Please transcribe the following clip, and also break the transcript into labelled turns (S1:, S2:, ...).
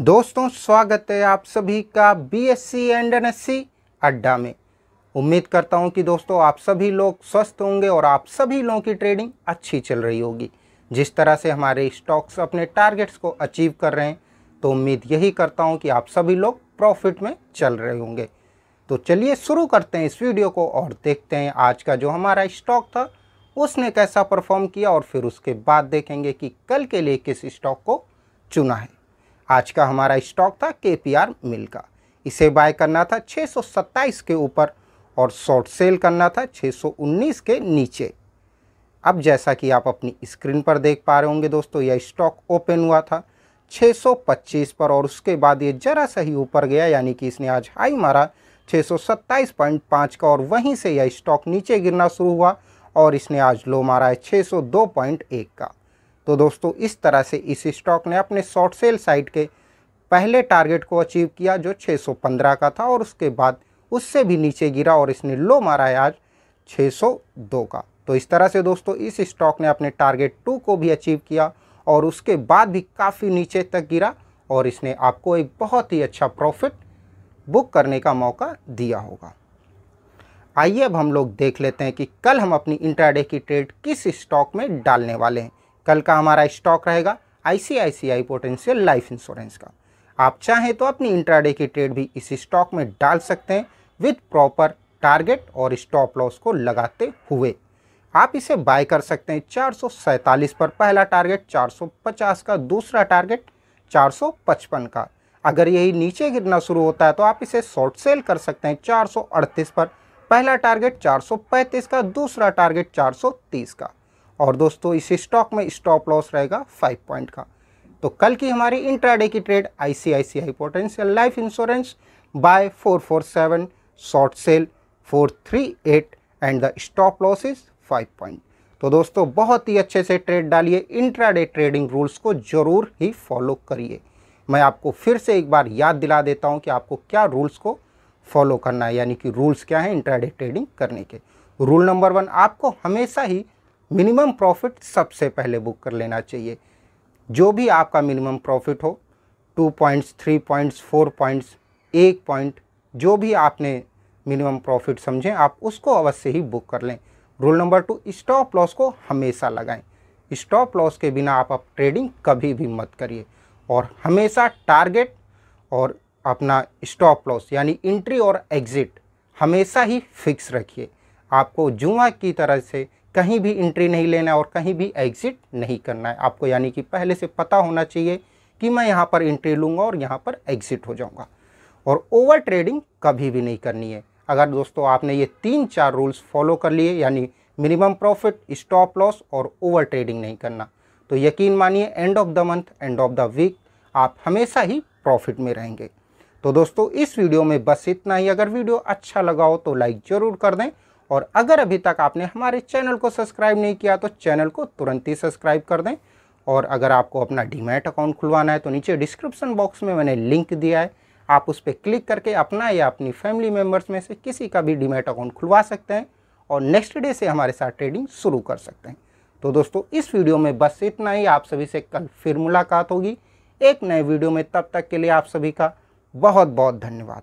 S1: दोस्तों, स्वागत है आप सभी का बीएससी एंड एनएससी अड्डा में। उम्मीद करता हूँ कि दोस्तों आप सभी लोग स्वस्थ होंगे और आप सभी लोगों की ट्रेडिंग अच्छी चल रही होगी। जिस तरह से हमारे स्टॉक्स अपने टारगेट्स को अचीव कर रहे हैं तो उम्मीद यही करता हूँ कि आप सभी लोग प्रॉफिट में चल रहे होंगे। तो चलिए शुरू करते हैं इस वीडियो को और देखते हैं आज का जो हमारा स्टॉक था, उसने कैसा परफॉर्म किया और फिर उसके बाद देखेंगे कि कल के लिए किस स्टॉक को चुना है। आज का हमारा स्टॉक था के पी आर मिल का। इसे बाय करना था 627 के ऊपर और शॉर्ट सेल करना था 619 के नीचे। अब जैसा कि आप अपनी स्क्रीन पर देख पा रहे होंगे दोस्तों, यह स्टॉक ओपन हुआ था 625 पर और उसके बाद ये जरा सा ही ऊपर गया, यानी कि इसने आज हाई मारा 627.5 का और वहीं से यह स्टॉक नीचे गिरना शुरू हुआ और इसने आज लो मारा है 602.1 का। तो दोस्तों, इस तरह से इस स्टॉक ने अपने शॉर्ट सेल साइड के पहले टारगेट को अचीव किया जो 615 का था और उसके बाद उससे भी नीचे गिरा और इसने लो मारा है आज 602 का। तो इस तरह से दोस्तों, इस स्टॉक ने अपने टारगेट टू को भी अचीव किया और उसके बाद भी काफ़ी नीचे तक गिरा और इसने आपको एक बहुत ही अच्छा प्रॉफिट बुक करने का मौका दिया होगा। आइए अब हम लोग देख लेते हैं कि कल हम अपनी इंट्राडे की ट्रेड किस स्टॉक में डालने वाले हैं। कल का हमारा स्टॉक रहेगा आईसीआईसीआई पोटेंशियल लाइफ इंश्योरेंस का। आप चाहें तो अपनी इंट्राडे की ट्रेड भी इस स्टॉक में डाल सकते हैं विद प्रॉपर टारगेट और स्टॉप लॉस को लगाते हुए। आप इसे बाय कर सकते हैं चार सौ सैंतालीस पर पहला टारगेट 450 का दूसरा टारगेट 455 का। अगर यही नीचे गिरना शुरू होता है तो आप इसे शॉर्ट सेल कर सकते हैं 438 पर पहला टारगेट 435 का दूसरा टारगेट 430 का। और दोस्तों, इस स्टॉक में स्टॉप लॉस रहेगा फाइव पॉइंट का। तो कल की हमारी इंट्राडे की trade ICICI prudential life insurance buy four four seven short sell four three eight and the stop loss is five point तो दोस्तों, बहुत ही अच्छे से ट्रेड डालिए इंट्राडे ट्रेडिंग रूल्स को ज़रूर ही फॉलो करिए। मैं आपको फिर से एक बार याद दिला देता हूँ कि आपको क्या रूल्स को फॉलो करना है, यानी कि रूल्स क्या है इंट्राडे ट्रेडिंग करने के। रूल नंबर वन आपको हमेशा ही मिनिमम प्रॉफिट सबसे पहले बुक कर लेना चाहिए। जो भी आपका मिनिमम प्रॉफिट हो, two points, three points, four points, एक पॉइंट, जो भी आपने मिनिमम प्रॉफिट समझें, आप उसको अवश्य ही बुक कर लें। Rule number two, stop loss को हमेशा लगाएँ। स्टॉप लॉस के बिना आप अब ट्रेडिंग कभी भी मत करिए। और हमेशा टारगेट और अपना स्टॉप लॉस, यानी इंट्री और एग्ज़िट, हमेशा ही फिक्स रखिए। आपको जुआ की तरह से कहीं भी एंट्री नहीं लेना है और कहीं भी एग्ज़िट नहीं करना है। आपको यानी कि पहले से पता होना चाहिए कि मैं यहाँ पर एंट्री लूँगा और यहाँ पर एग्ज़िट हो जाऊँगा। और ओवर ट्रेडिंग कभी भी नहीं करनी है। अगर दोस्तों आपने ये तीन चार रूल्स फॉलो कर लिए, यानी मिनिमम प्रॉफिट स्टॉप लॉस और ओवर ट्रेडिंग नहीं करना तो यकीन मानिए end of the month end of the week आप हमेशा ही प्रॉफिट में रहेंगे। तो दोस्तों इस वीडियो में बस इतना ही। अगर वीडियो अच्छा लगा हो तो लाइक ज़रूर कर दें और अगर अभी तक आपने हमारे चैनल को सब्सक्राइब नहीं किया तो चैनल को तुरंत ही सब्सक्राइब कर दें। और अगर आपको अपना डीमैट अकाउंट खुलवाना है तो नीचे डिस्क्रिप्शन बॉक्स में मैंने लिंक दिया है। आप उस पर क्लिक करके अपना या अपनी फैमिली मेंबर्स में से किसी का भी डीमैट अकाउंट खुलवा सकते हैं और नेक्स्ट डे से हमारे साथ ट्रेडिंग शुरू कर सकते हैं। तो दोस्तों, इस वीडियो में बस इतना ही। आप सभी से कल फिर मुलाकात होगी। एक नए वीडियो में तब तक के लिए आप सभी का बहुत बहुत धन्यवाद।